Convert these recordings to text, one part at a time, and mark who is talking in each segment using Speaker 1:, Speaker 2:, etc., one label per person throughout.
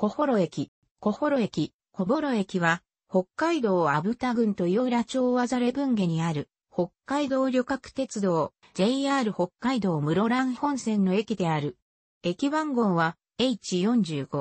Speaker 1: 小幌駅、小幌駅、小幌駅は、北海道阿武田郡豊浦町和れ分下にある、北海道旅客鉄道、JR 北海道室蘭本線の駅である。駅番号は H45。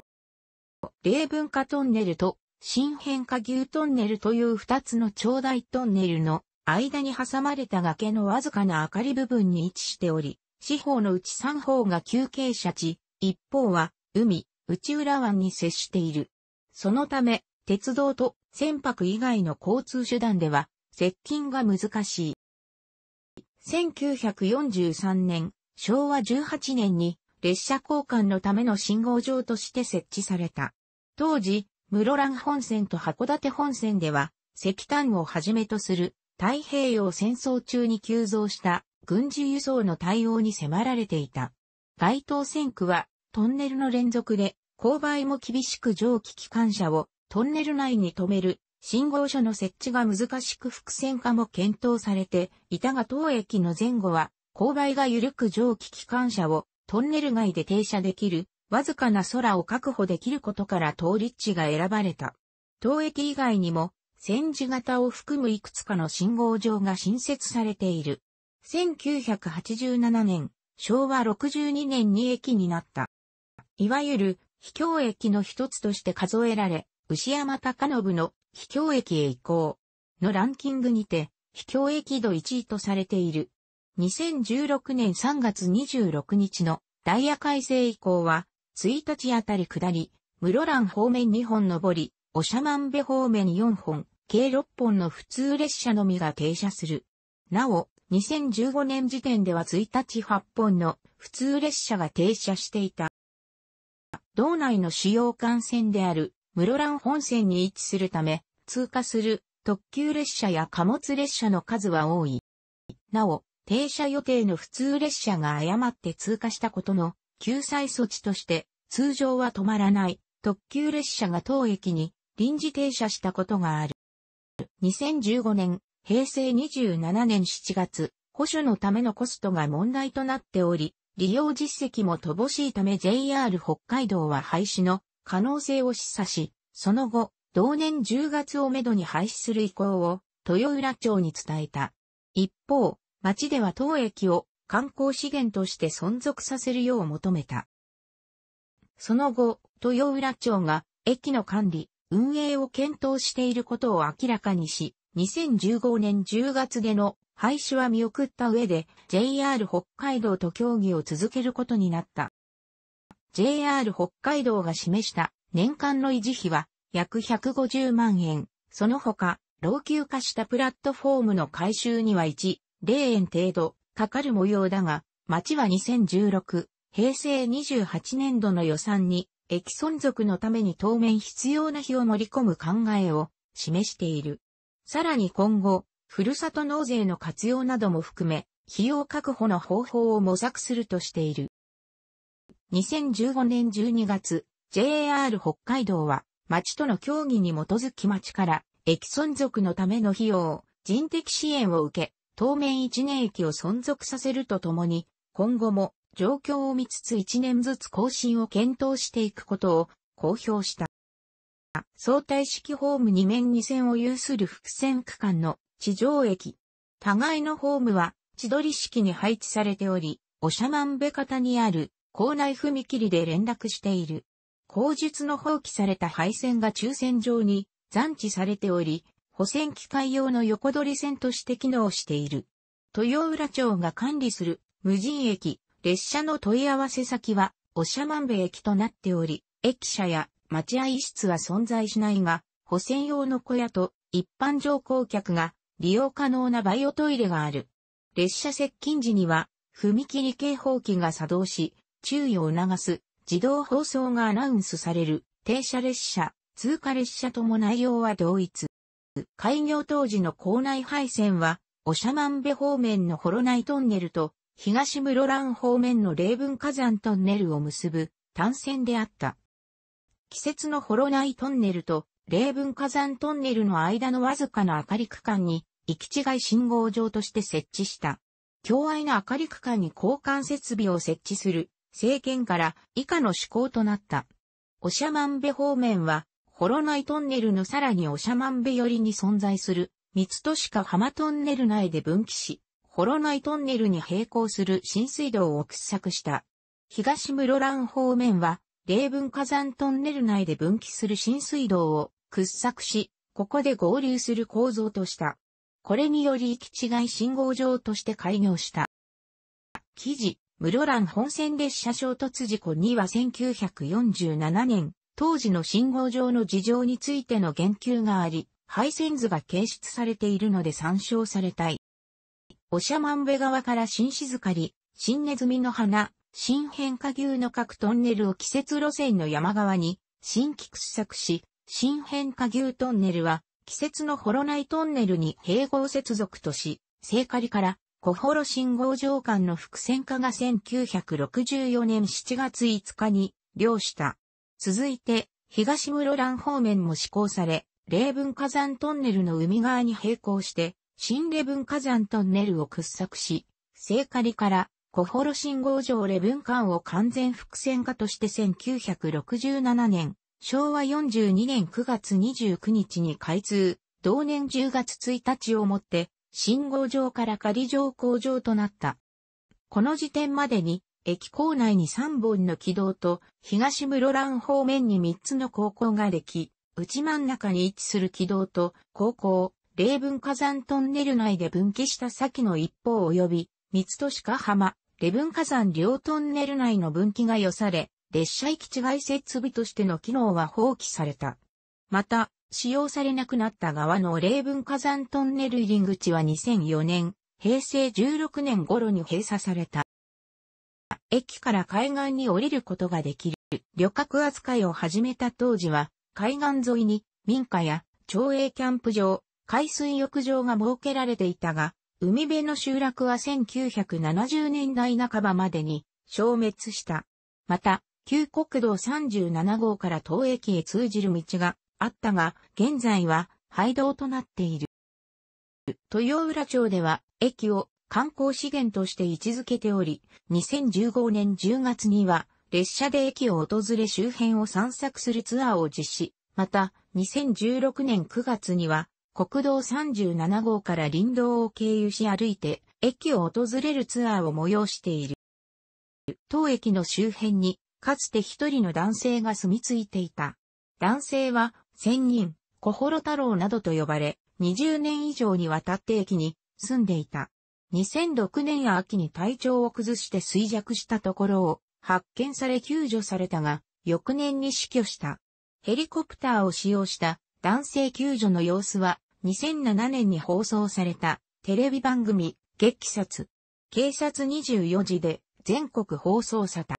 Speaker 1: 冷分化トンネルと新変化牛トンネルという二つの長大トンネルの間に挟まれた崖のわずかな明かり部分に位置しており、四方のうち三方が休憩者地、一方は海、内浦湾に接している。そのため、鉄道と船舶以外の交通手段では、接近が難しい。1943年、昭和18年に列車交換のための信号場として設置された。当時、室蘭本線と函館本線では、石炭をはじめとする太平洋戦争中に急増した軍事輸送の対応に迫られていた。該当線区はトンネルの連続で勾配も厳しく蒸気機関車をトンネル内に止める信号所の設置が難しく複線化も検討されていたが当駅の前後は勾配が緩く蒸気機関車をトンネル外で停車できるわずかな空を確保できることから通り地が選ばれた。当駅以外にも、戦時型を含むいくつかの信号場が新設されている。1987年、昭和62年に駅になった。いわゆる、秘境駅の一つとして数えられ、牛山隆信の秘境駅へ移行のランキングにて、秘境駅度1位とされている。2016年3月26日のダイヤ改正以降は、1日あたり下り、室蘭方面2本上り、長万部方面4本、計6本の普通列車のみが停車する。なお、2015年時点では1日8本の普通列車が停車していた。道内の主要幹線である室蘭本線に位置するため、通過する特急列車や貨物列車の数は多い。なお、停車予定の普通列車が誤って通過したことの救済措置として、通常は止まらない特急列車が当駅に臨時停車したことがある。2015年、平成27年7月、保守のためのコストが問題となっており、利用実績も乏しいため JR 北海道は廃止の可能性を示唆し、その後、同年10月をめどに廃止する意向を豊浦町に伝えた。一方、町では当駅を観光資源として存続させるよう求めた。その後、豊浦町が駅の管理、運営を検討していることを明らかにし、2015年10月での廃止は見送った上で JR 北海道と協議を続けることになった。JR 北海道が示した年間の維持費は約150万円。その他、老朽化したプラットフォームの改修には1、0円程度、かかる模様だが、町は2016、平成28年度の予算に、駅存続のために当面必要な費を盛り込む考えを示している。さらに今後、ふるさと納税の活用なども含め、費用確保の方法を模索するとしている。2015年12月、JR 北海道は、町との協議に基づき町から、駅存続のための費用、人的支援を受け、当面1年駅を存続させるとともに、今後も状況を見つつ1年ずつ更新を検討していくことを公表した。相対式ホーム2面2線を有する複線区間の地上駅。互いのホームは千鳥式に配置されており、長万部方にある校内踏切で連絡している。口述の放棄された配線が中線上に残地されており、保線機械用の横取り線として機能している。豊浦町が管理する無人駅、列車の問い合わせ先は、長万部駅となっており、駅舎や待合室は存在しないが、保線用の小屋と一般乗降客が利用可能なバイオトイレがある。列車接近時には、踏切警報器が作動し、注意を促す自動放送がアナウンスされる停車列車、通過列車とも内容は同一。開業当時の構内配線は、長万部方面のホロナイトンネルと、東室蘭方面の霊分火山トンネルを結ぶ単線であった。季節のホロナイトンネルと霊分火山トンネルの間のわずかな明かり区間に、行き違い信号場として設置した。共愛の明かり区間に交換設備を設置する政権から以下の施行となった。オシャマンベ方面は、ホロナイトンネルのさらにオシャマンベ寄りに存在する、三都市か浜トンネル内で分岐し、ホロナイトンネルに並行する新水道を掘削した。東室蘭方面は、霊分火山トンネル内で分岐する新水道を掘削し、ここで合流する構造とした。これにより行き違い信号場として開業した。記事、室蘭本線列車衝突事故には1947年、当時の信号場の事情についての言及があり、配線図が掲出されているので参照されたい。おしゃまんべ川から新静かり、新ネズミの花、新変化牛の各トンネルを季節路線の山側に、新規掘削し、新変化牛トンネルは、季節のホロナイトンネルに併合接続とし、聖火里から小幌信号場間の複線化が1964年7月5日に了した。続いて、東室蘭方面も施行され、霊分火山トンネルの海側に並行して、新レブン火山トンネルを掘削し、聖火里から小幌信号場レブン間を完全複線化として1967年、昭和42年9月29日に開通、同年10月1日をもって、信号場から仮乗工場となった。この時点までに、駅構内に3本の軌道と、東室蘭方面に3つの高校ができ、内真ん中に位置する軌道と、高校、霊分火山トンネル内で分岐した先の一方及び、三都市か浜、レブン火山両トンネル内の分岐が予され、列車行き違い設備としての機能は放棄された。また、使用されなくなった側の霊分火山トンネル入り口は2004年、平成16年頃に閉鎖された。駅から海岸に降りることができる旅客扱いを始めた当時は、海岸沿いに民家や町営キャンプ場、海水浴場が設けられていたが、海辺の集落は1970年代半ばまでに消滅した。また、旧国道37号から東駅へ通じる道があったが、現在は廃道となっている。豊浦町では駅を観光資源として位置づけており、2015年10月には列車で駅を訪れ周辺を散策するツアーを実施。また、2016年9月には国道37号から林道を経由し歩いて駅を訪れるツアーを催している。当駅の周辺にかつて一人の男性が住み着いていた。男性は仙人、小幌太郎などと呼ばれ、20年以上にわたって駅に住んでいた。2006年秋に体調を崩して衰弱したところを発見され救助されたが、翌年に死去した。ヘリコプターを使用した男性救助の様子は2007年に放送されたテレビ番組、激殺、警察24時で全国放送された。